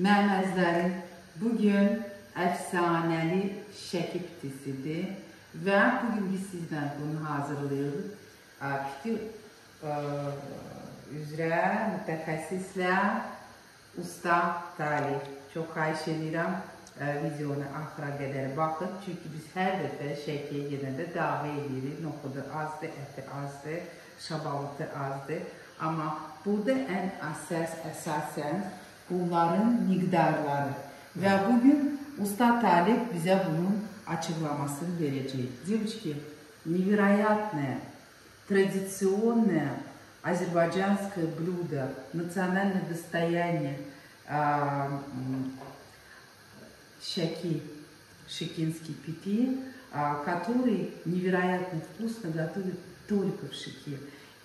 Məməzlərin bugün əfsanəli şəki pitisidir və bugün biz sizdən bunu hazırlayırıq. Piti ə, üzrə mütəxəssislə usta Talih. Çox xahiş edirəm ə, videonu axıra qədər baxın. Çünki biz hər dəfə şəkiyə gedəndə dava edirik. Noxudu azdır, əti azdır, şabalıtı azdır. Amma burada ən əsas, əsasən bunların miqdarları. Və bugün Usta Talib bizə bunun açıqlamasını verəcək. Девочки, невероятное, традиционное азербайджанское блюдо, национальное достояние Шаки, шикинский пити, а, который невероятно вкусно готовят только в Шике.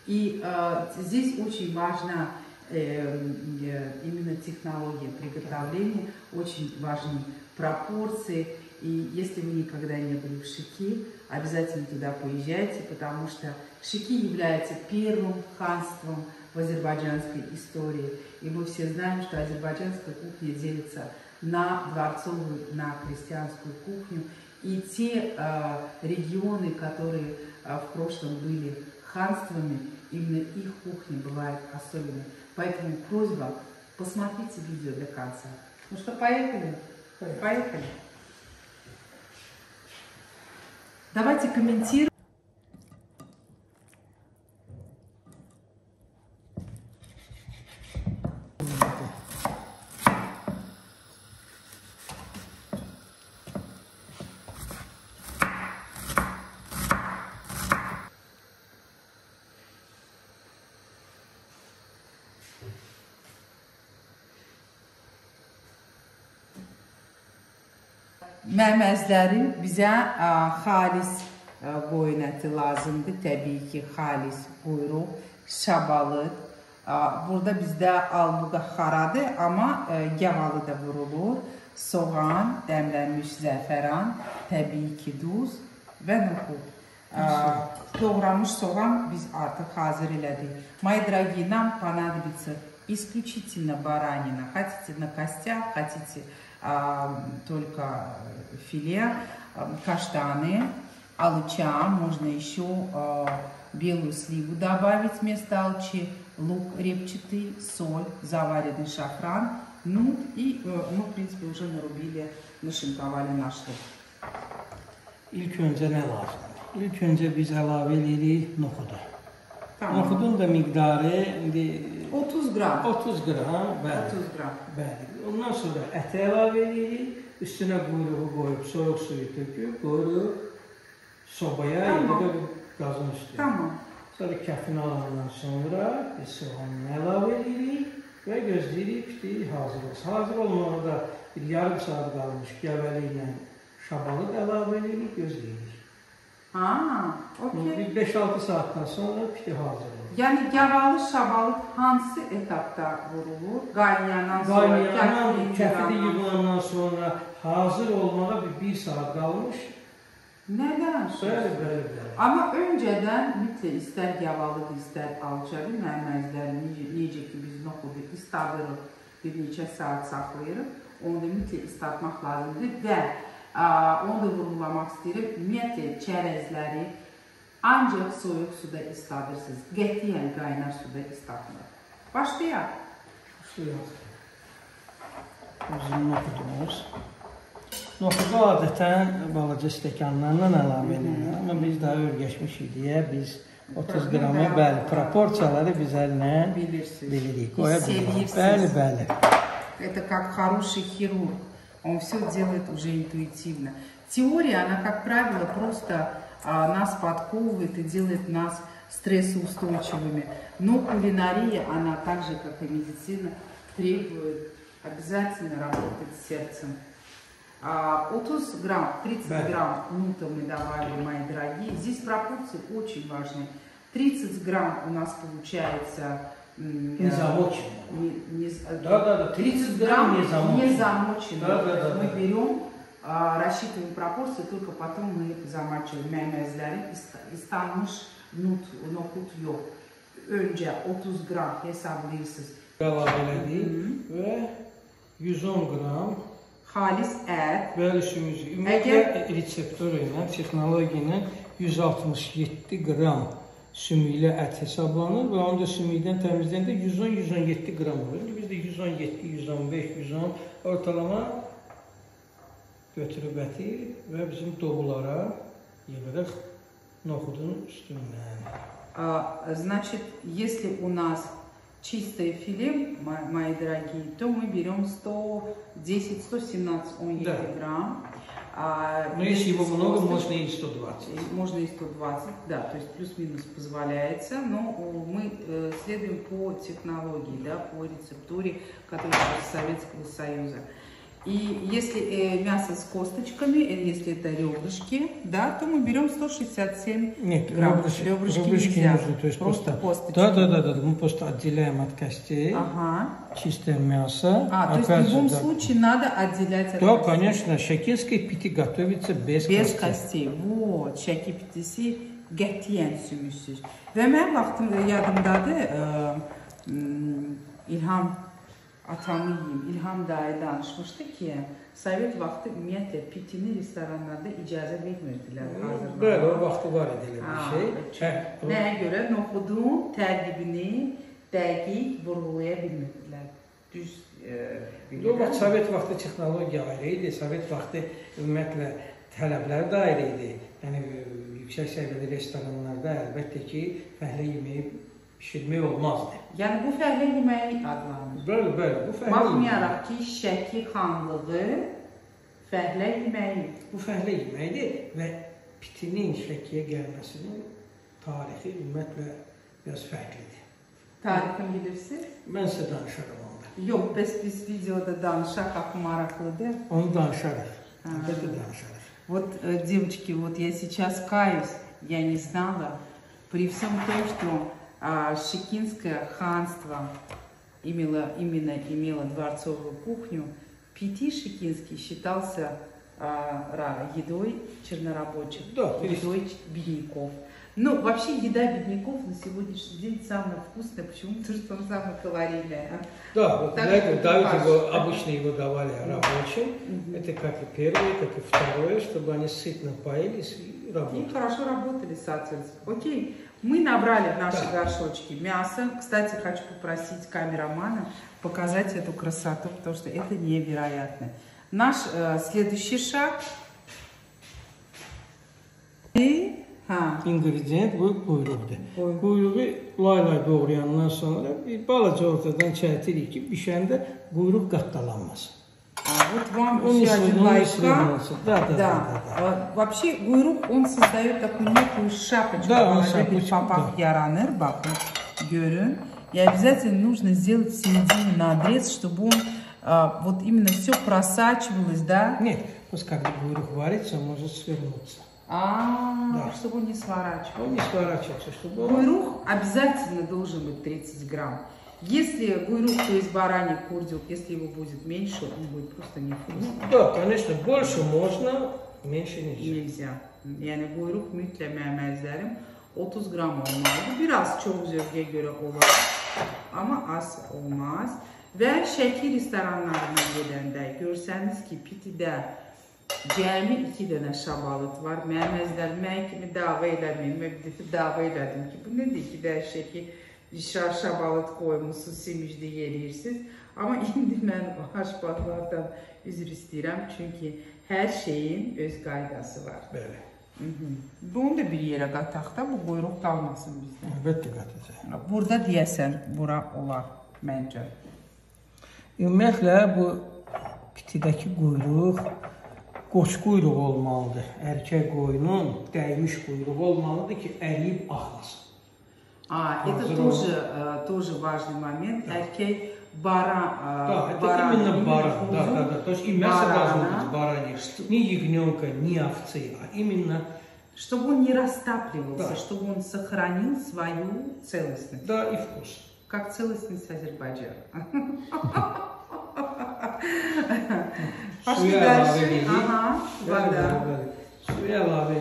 И а, здесь очень важна э, именно технология приготовления, очень важны пропорции. И если вы никогда не были в Шики, обязательно туда поезжайте, потому что Шики является первым ханством в азербайджанской истории. И мы все знаем, что азербайджанская кухня делится на дворцовую, на крестьянскую кухню. И те э, регионы, которые э, в прошлом были ханствами, именно их кухня бывает особенной. Поэтому просьба, посмотрите видео до конца. Ну что, поехали? Поехали. Давайте комментируем. Məməzlərin bizə ə, xalis ə, qoyun əti lazımdır. Təbii ki, xalis quyruq, şabalıd. Ə, Burada bizdə albuqa xaradır, amma ə, yağalı da vurulur. Soğan, dəmlənmiş zəfəran, təbii ki, duz və noxud. Ə, Doğranmış soğan biz artıq hazır elədik. Мои дорогие, нам понадобится исключительно баранина. Хотите на костях, хотите а, только филе, а, каштаны, алыча, можно еще а, белую сливу добавить вместо алчи, лук репчатый, соль, заваренный шафран, нут и э, мы, в принципе, уже нарубили, нашинковали наш лук. İlk öncə nə lazımdır? İlk öncə biz əlavə edirik noxudu. Tamam. Noxudun da miqdarı indi 30 gram. 30 qram, bəli. 30 gram. Bəli. Ondan sonra əti əlavə edirik. Üstünə quyruğu qoyub soyuq suyu töküb, qoyuruq sobaya, Tamam. ya da qazın üstünə. Tamam. Sonra kəfini alandan sonra biz soğanını əlavə edirik və gözləyirik piti hazır olsun. Hazır olmağa da bir yarım saat qalmış gəvəliklə şabalıd əlavə edirik, gözləyirik. Ha, okey. Bir 5-6 saatdən sonra piti hazır olur. Yəni Gavalı Şabalı hansı etapda vurulur? Qaynayandan sonra, kəfili yığılandan sonra hazır olmağa bir, bir saat qalmış. Nə danışırsınız? Bəli, bəli, bəli. Amma öncədən mitlə istər Gavalı, istər Alçavi məməzlərini necə ki biz noxudu istadırıq, bir neçə saat saxlayırıq. Onu da mütləq istatmaq lazımdır və onu da vurğulamaq istəyirəm. Ümumiyyətlə çərəzləri, ancaq soyuq suda ısladırsınız. Qətiyyən qaynar suda ıslatmır. Başlayaq. Suyu Bizim noxudumuz. Noxudu adətən balaca stəkanlarla əlavə edilir. Amma biz daha öyrəşmişik deyə biz 30 qramı bəli, proporsiyaları biz əllə bilirik, qoya bilirik. Bəli, bəli. Это как хороший хирург. Он все делает уже интуитивно. Теория, она, как правило, просто а, нас подковывает и делает нас стрессоустойчивыми. Но кулинария, она так же, как и медицина, требует обязательно работать с сердцем. А, 30 грамм, 30 Да. грамм нута мы добавили, мои дорогие. Здесь пропорции очень важны. 30 грамм у нас получается... Не э, замочено. не- не з- Да, да, да. 30 грамм не замочено. не замочено. Да, да, да, мы берем, рассчитываем пропорции, только потом мы замачиваем məməzləri islanmış nut, nohut yox. Öncə 30 qram hesablayırsınız. Əlavə elədik və 110 qram xalis ət. Bəli, sümüzü. Ümumiyyətlə reseptor ilə, texnologiya ilə 167 qram sümüklü ət hesablanır və onu da sümükdən təmizləyəndə 110-117 qram olur. İndi biz də 117, 115, 110 ortalama götürüb əti və bizim doğulara yığırıq noxudun üstündən. А, Значит, если у нас чистое филе, мо- мои дорогие, то мы берем 110, 117, он Да. грамм. А Но если его много, можно и 120. И Можно и 120, да, то есть плюс-минус позволяется, но мы э, следуем по технологии, да, по рецептуре, которая из Советского Союза. И если э, мясо с косточками, или если это ребрышки, да, то мы берем 167 Нет, грамм. ребрышки, Ребрышки ребрышки нельзя, нужны, то есть просто просто... косточки. Да, да, да, да, мы просто отделяем от костей Ага. чистое мясо. А, то есть в любом да. случае надо отделять от Да, костей. конечно, шакинские пити готовятся без, Bez костей. kastey. Вот, şəki pitisi qətiyyən sümüksüz. Və mənim vaxtım yadımdadır, ə, İlham atamı yiyim, İlham dayı danışmışdı ki, Sovet vaxtı ümumiyyətlə pitini restoranlarda icazə vermirdilər hazırlamaq. Böyle o vakti var edilen Ha, bir şey. Heh, o- Nəyə görə? Noxudun tərkibini dəqiq vurğulaya bilmirdilər. Düz ə, O vaxt Sovet vaxtı texnologiya ayrı idi, Sovet vaxtı ümumiyyətlə tələblər də ayrı idi. Yəni e, yüksək səviyyəli restoranlarda əlbəttə ki, fəhlə yeməyi bişirmək olmazdı. Yəni bu fəhlə yeməyi adlanır. Bəli, bəli, bu fəhlə yeməyi. Baxmayaraq ki, Şəki xanlığı fəhlə yeməyi. Bu fəhlə yeməkdir və pitinin Şəkiyə gəlməsinin tarixi ümumiyyətlə biraz fərqlidir. Tarixini bilirsiniz? Mən sizə danışaram onda. Yox, bəs biz videoda danışaq, axı maraqlıdır. Onu danışarıq. Ha. Əlbəttə danışarıq. Вот, э, девочки, вот я сейчас каюсь, я не знала, при всем том, что а, Шекинское ханство имело, именно имело дворцовую кухню, Пяти Шекинский считался а, едой чернорабочих, Да, есть- едой бедняков. Ну, вообще еда бедняков на сегодняшний день самая вкусная, почему? Потому что она самая калорийная. Да, вот Так для этого его, обычно его давали рабочим. Мгм. Это как и первое, как и второе, чтобы они сытно поелись и И работали. хорошо работали, соответственно. Окей, мы набрали в наши Да. горшочки мясо. Кстати, хочу попросить камерамана показать эту красоту, потому что это невероятно. Наш э, следующий шаг. И, ha, İngredient bu quyruqdur. Quyruq. Quyruğu lay-lay doğrayandan sonra bir balaca ortadan çərtirik ki, bişəndə quyruq. А вот вам Он еще один не лайфхак. Да, да, да, Да, да, а, вообще гуйрук, он создает такую некую шапочку. Да, он шапочку, папах да. яраныр, bakın, görün. И обязательно нужно сделать в середине надрез, чтобы он а, вот именно все просачивалось, да? Нет, просто когда quyruq варится, он может свернуться. А, Да. чтобы он не сворачивал. Он не сворачивается, чтобы он... Гуйрух обязательно должен быть 30 грамм. Если гуйрух, то есть бараний курдюк, если его будет меньше, он будет просто невкусный. Да, конечно, больше можно, меньше нельзя. Neyse. Yani buyruk mütlememezlerim 30 gram olmalı. Biraz çok zevke göre olar. Ama az olmaz. Və Şəki restoranlarına gedəndə görsəniz ki, Pitidə cəmi 2 dənə şabalıt var. Mənim əzizlərim, mən kimi dava eləməyin. Mən bir dəfə dava elədim ki, bu nədir ki, də Şəki şa şabalıt qoymusunuz, simicli yerirsiniz. Amma indi mən aşbazlardan üzr istəyirəm, çünki hər şeyin öz qaydası var. Mhm. Bunu da bir yerə qataq da, bu quyruq qalmasın bizdə. Elbette katacağım. Burada deyəsən bura olar məncə. Ümumiyyətlə bu pitidəki quyruq qoç quyruğu olmalıdır. Erkək qoyunun dəymiş quyruğu olmalıdır ki, əriyib axmasın. А, это Здорово. тоже, э, тоже важный момент. Эркей бара, э, Да, это баран, именно баран. Да, да, да. То есть и мясо должно барана, быть баранье. Не ягненка, не овцы, а именно, Чтобы он не растапливался, Да. чтобы он сохранил свою целостность. да, и вкус. Как целостность Азербайджана. Пошли дальше. Ага, вода. Suya və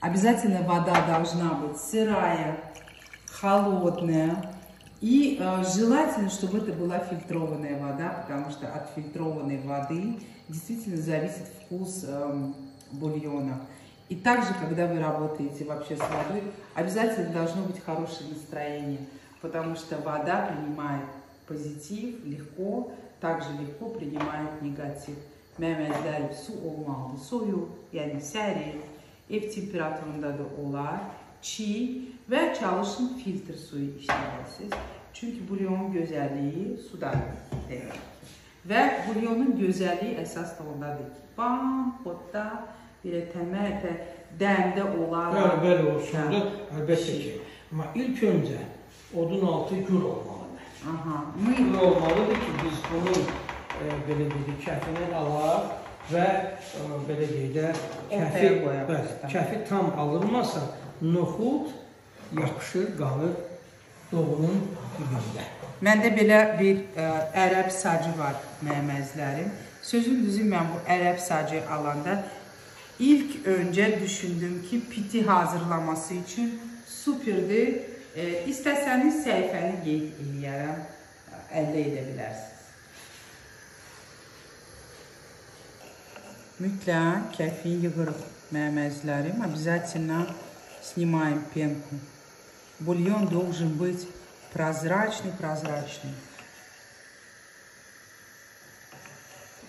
Обязательно вода должна быть сырая, холодная. И э, желательно, чтобы это была фильтрованная вода, потому что от фильтрованной воды действительно зависит вкус э, бульона. И также, когда вы работаете вообще с водой, обязательно должно быть хорошее настроение, потому что вода принимает позитив легко, также lегко принимает негатив. Məmədlər su olmalı, soyuq, yəni sərin, ev temperaturunda da olar, çiğ və çalışın filtr suyu işlədəsiniz. Çünki bulyonun gözəlliyi sudadır demək. Və bulyonun gözəlliyi əsas da ondadır ki, bam, xodda, belə təmətə, dəmdə olaraq. Bəli, bəli, olsun da, əlbəttə ki. Amma ilk öncə odun altı gül olmalıdır. Aha, Gül olmalıdır ki, biz bunun e, belə deyək, kəfini alaq və e, belə deyək də kəfi, bəli, kəfi tam alınmasa, noxud yapışır, qalır doğunun dibində. Məndə belə bir ə, ərəb sacı var məməzlərim. Sözün düzü mən bu ərəb sacı alanda ilk öncə düşündüm ki, piti hazırlaması üçün superdir. E, istəsəniz səhifəni qeyd eləyərəm, əldə edə bilərsiniz. Mütləq kəfini yığırıq məməzlərim. Обязательно снимаем пенку. Бульон должен быть прозрачный-прозрачный.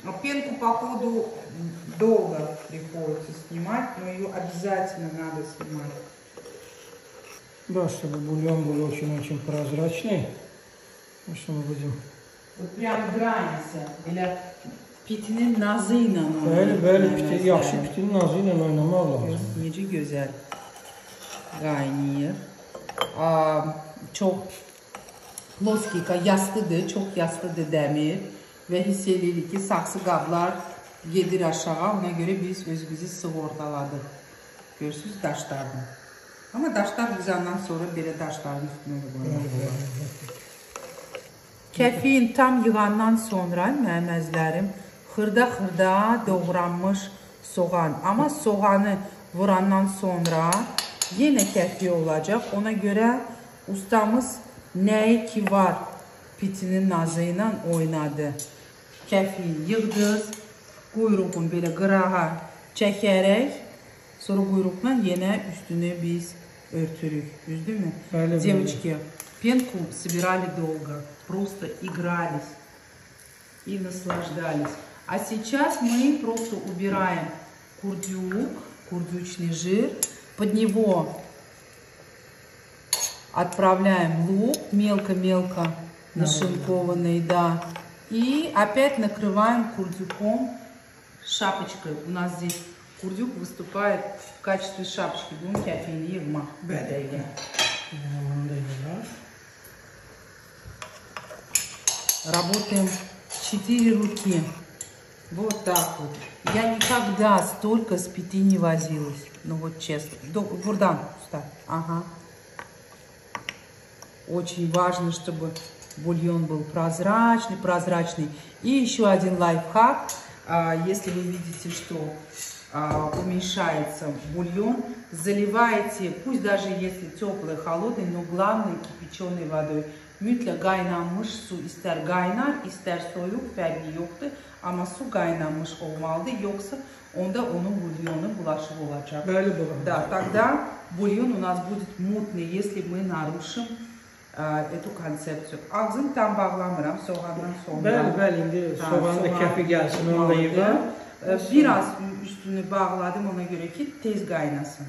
А пенку, по ходу, долго приходится снимать, но ее обязательно надо снимать. Да, чтобы бульон был очень-очень прозрачный. Ну, что мы будем... Вот прям граница. Elə pitinin nazı ilə Bəli, bəli, piti, yaxşı pitinin nazı ilə oynamaq lazım. Necə gözəl qaynayır. Çox ploskika yastıdır, çox yastıdır dəmir və hiss edirik ki, saxsı qablar gedir aşağı. Ona görə biz özümüzü sığortaladıq. Görürsünüz daşlardan. Amma daşlar qızandan sonra belə daşların üstünə qoymaq. Kəfin tam yığandan sonra məməzlərim xırda-xırda doğranmış soğan. Amma soğanı vurandan sonra yenə kəfi olacaq. Ona görə ustamız nəyi ki var pitinin nazı ilə oynadı. Kəfi yığdız, quyruğun belə qırağa çəkərək, sonra quyruqla yenə üstünü biz örtürük. Düzdürmü? Bəli, bəli. Девочки, пенку собирали долго, просто игрались и наслаждались. А сейчас мы просто убираем курдюк, курдючный жир, под него отправляем лук мелко-мелко нашинкованный, да, и опять накрываем курдюком шапочкой. У нас здесь курдюк выступает в качестве шапочки. Da yığar. Работаем четыре руки. Вот так вот. Я никогда столько с пяти не возилась. Ну вот честно. До- Бурдан, ставь. Ага. Очень важно, чтобы бульон был прозрачный, прозрачный. И еще один лайфхак. А, Если вы видите, что а, уменьшается бульон, заливайте, пусть даже если теплый, холодный, но главное кипяченой водой. Mütlə qaynanmış su istər qaynar, istər soyuq, fərqi yoxdur. Amma su qaynanmış olmalıdır, yoxsa onda onun bulyonu bulaşıq olacaq. Bəli, baba. Да, тогда бульон у нас будет mutный, если мы нарушим а, эту концепцию. Ağzını tam bağlamıram soğandan sonra. Bəli, bəli, indi Ha, soğanın da soğan kəfi gəlsin, onu da tutmalıdır. yığar. Ee, Biraz üstünü bağladım ona göre ki tez qaynasın.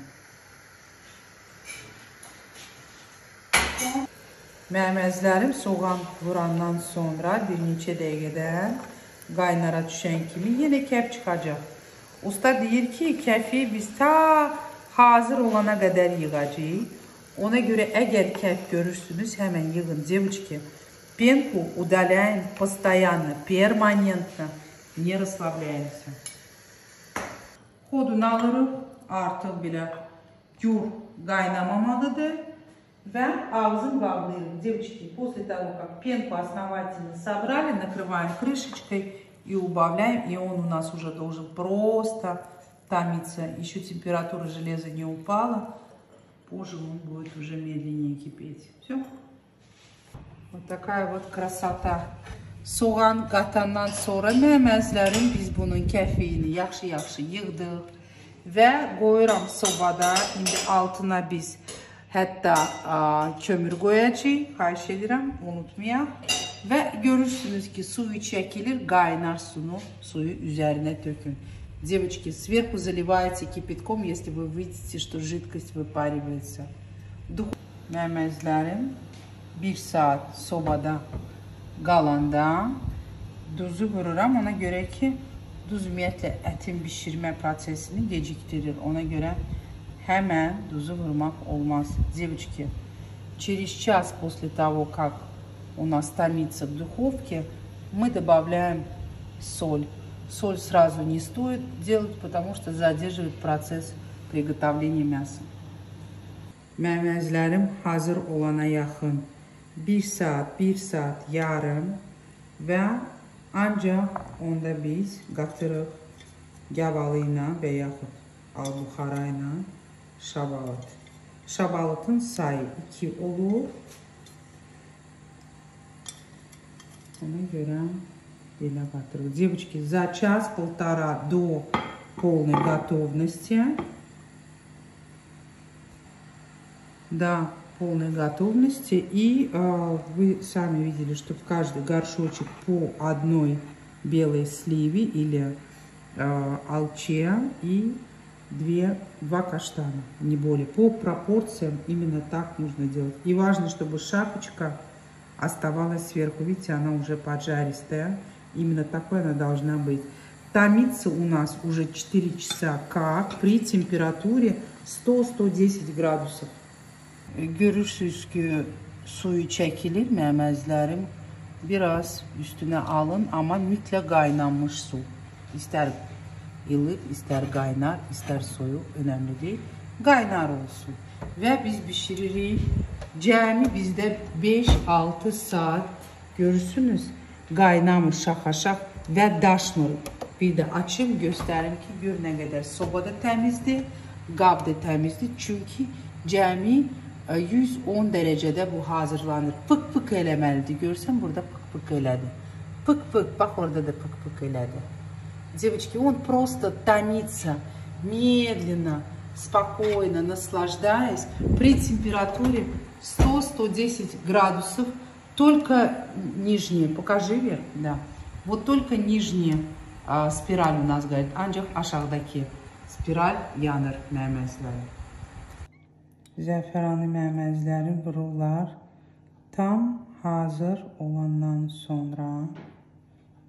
Məməzlərim soğan vurandan sonra bir neçə dəqiqədən qaynara düşən kimi yenə kəf çıxacaq. Usta deyir ki, kəfi biz ta hazır olana qədər yığacağıq. Ona görə əgər kəf görürsünüz, həmən yığın. Девочки, пенку удаляем постоянно, перманентно. Не расслабляемся. Xodunu alırıq, artıq belə gur qaynamamalıdır Ağzını bağlayırıq. Девочки, после того, как пенку основательно собрали, накрываем крышечкой и убавляем, и он у нас уже должен просто томиться, еще температура железа не упала, позже он будет уже медленнее кипеть. Все. Вот такая вот красота. Soğan qatandan sonra məməzlərin biz bunun kəfiyini yaxşı-yaxşı yığdıq və qoyuram sobada. İndi altına biz hətta ə, kömür qoyacağıq. Xahiş edirəm, unutmayaq. Və görürsünüz ki, suyu çəkilir, qaynar sunu, suyu üzərinə tökün. Девочки, сверху заливаете кипятком, если вы видите, что жидкость выпаривается. Дух məməzlərim 1 saat sobada qalanda duzu vururam. Ona görə ki, duz ümumiyyətlə ətin bişirmə prosesini gecikdirir. Ona görə həmən duzu vurmaq olmaz. Девочки, через час после того, как у нас томится в духовке, мы добавляем соль. Соль сразу не стоит делать, потому что задерживает процесс приготовления мяса. Məməzlərim hazır olana yaxın 1 saat, 1 saat yarım və ancaq onda biz qatırıq gavalı ilə və yaxud albuxara ilə şabalıt. Şabalıtın sayı 2 olur. Ona görə belə qatırıq. Девочки, за час-полтора до полной готовности до полной готовности. И э, вы сами видели, что в каждый горшочек по одной белой сливе или э, алче и две, два каштана, не более. По пропорциям именно так нужно делать. И важно, чтобы шапочка оставалась сверху. Видите, она уже поджаристая. Именно такой она должна быть. Томится у нас уже 4 часа как при температуре 100-110 gradusов. Görürsünüz suyu çekilir məməzlərim. Biraz üstüne alın ama mütləq qaynanmış su. İster ılık, ister kaynar, ister soyuq, önemli değil. Qaynar olsun. Və biz bişiririk. Cəmi bizdə 5-6 saat görürsünüz qaynamır şaxaşax və daşmır. Bir də açım göstərim ki, gör nə qədər sobada təmizdir, qab da təmizdir. Çünki cəmi 110 derecede bu hazırlanır. Pık pık eləməlidir. Görsən burada pık pık elədi. Pık pık, bak orada da pık pık elədi. Девочки, он просто томится медленно, спокойно, наслаждаясь при температуре 100-110 градусов. Только нижние, покажи вверх, да. Вот только нижняя а, спираль у нас говорит, ancak aşağıdaki spiral yanır məməzləri. Zəfəranı məməzləri vururlar. Tam hazır olandan sonra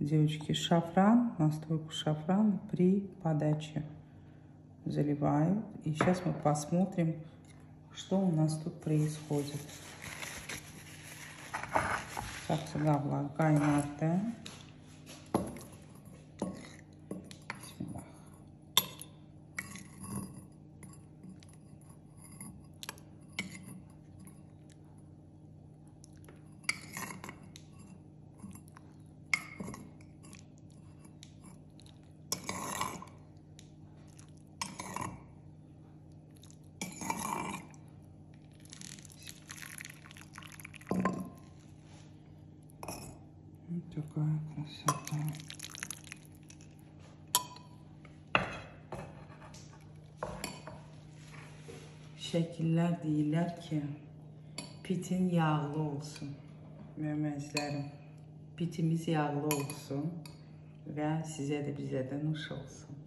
девочки шафран, настойку шафран при подаче заливают. И сейчас мы посмотрим, что у нас тут происходит. Saksıqablar qaynardı. Вот такая красота. Şəkillər deyirlər ki, pitin yağlı olsun. Məməzlərim, pitimiz yağlı olsun və sizə də bizə də nuş olsun.